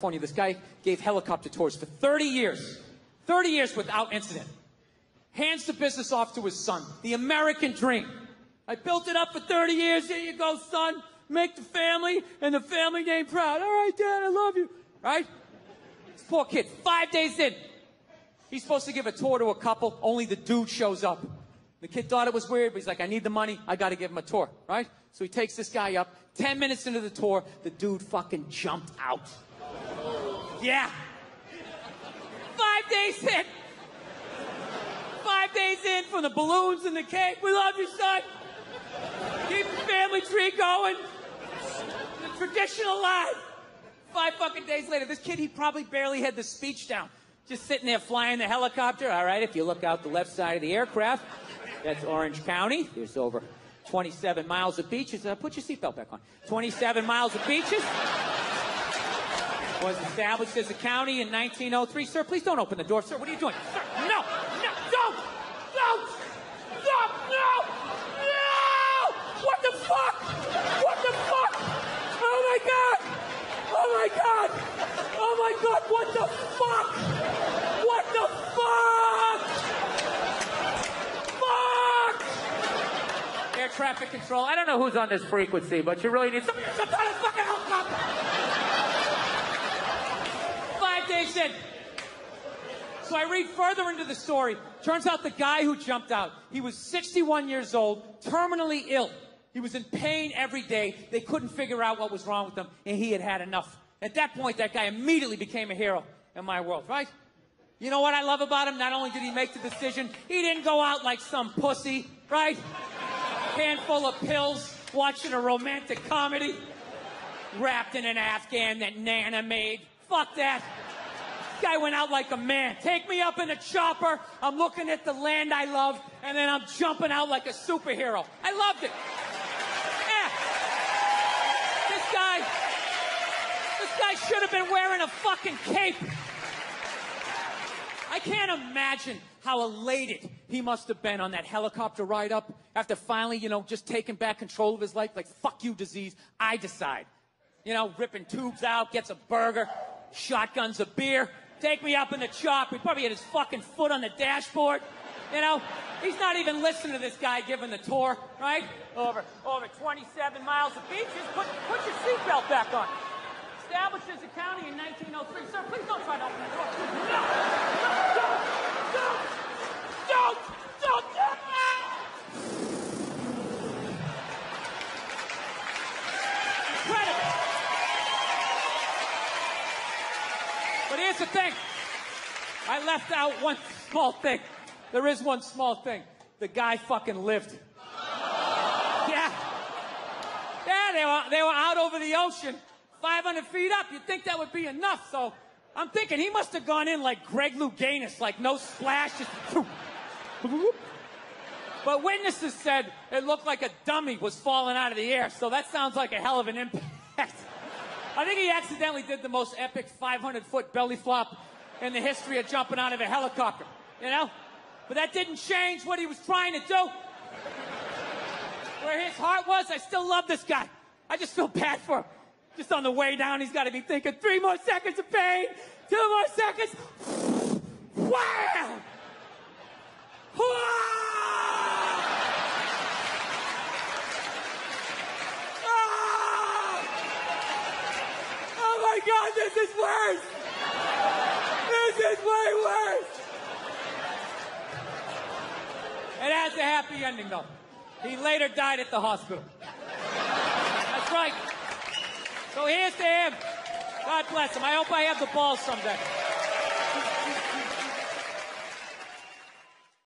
California, this guy gave helicopter tours for 30 years. 30 years without incident. Hands the business off to his son. The American dream. I built it up for 30 years. Here you go, son. Make the family and the family name proud. All right, Dad, I love you. Right? This poor kid, five days in. He's supposed to give a tour to a couple. Only the dude shows up. The kid thought it was weird, but he's like, I need the money. I got to give him a tour. Right? So he takes this guy up. 10 minutes into the tour, the dude fucking jumped out. Yeah. Five days in. Five days in from the balloons and the cake. We love you, son. Keep the family tree going. The traditional alive. Five fucking days later, this kid, he probably barely had the speech down. Just sitting there flying the helicopter. All right, if you look out the left side of the aircraft, that's Orange County. There's over 27 miles of beaches. Uh, put your seatbelt back on. 27 miles of beaches was established as a county in 1903. Sir, please don't open the door. Sir, what are you doing? Sir, no, no, don't, don't, stop, no, no! What the fuck? What the fuck? Oh my god! Oh my god! Oh my god! What the fuck? What the fuck? Fuck! Air traffic control. I don't know who's on this frequency, but you really need some, some kind of fucking helicopter So I read further into the story. Turns out the guy who jumped out, he was 61 years old, terminally ill. He was in pain every day. They couldn't figure out what was wrong with him, and he had had enough. At that point, that guy immediately became a hero in my world, right? You know what I love about him? Not only did he make the decision, he didn't go out like some pussy, right? Handful of pills, watching a romantic comedy, wrapped in an Afghan that Nana made. Fuck that. Guy went out like a man. Take me up in a chopper. I'm looking at the land I love, and then I'm jumping out like a superhero. I loved it. Yeah. This guy, this guy should have been wearing a fucking cape. I can't imagine how elated he must have been on that helicopter ride up after finally, you know, just taking back control of his life. Like, fuck you, disease. I decide. You know, ripping tubes out, gets a burger, shotguns a beer, take me up in the chop. He probably had his fucking foot on the dashboard. You know, he's not even listening to this guy giving the tour, right? Over over 27 miles of beaches. Put put your seatbelt back on. Established as a county in 1903. Sir, please don't try to open the door. No, no, don't, don't, don't, don't. Incredible. But here's the thing. I left out one small thing. There is one small thing. The guy fucking lived. Yeah. Yeah, they were, they were out over the ocean, 500 feet up. You'd think that would be enough. So I'm thinking he must have gone in like Greg Louganis, like no splash. But witnesses said it looked like a dummy was falling out of the air. So that sounds like a hell of an impact. I think he accidentally did the most epic 500 foot belly flop in the history of jumping out of a helicopter, you know? But that didn't change what he was trying to do. Where his heart was, I still love this guy. I just feel bad for him. Just on the way down, he's got to be thinking three more seconds of pain, two more seconds. Wow! My God, this is worse! This is way worse! It has a happy ending, though. He later died at the hospital. That's right. So here's to him. God bless him. I hope I have the balls someday.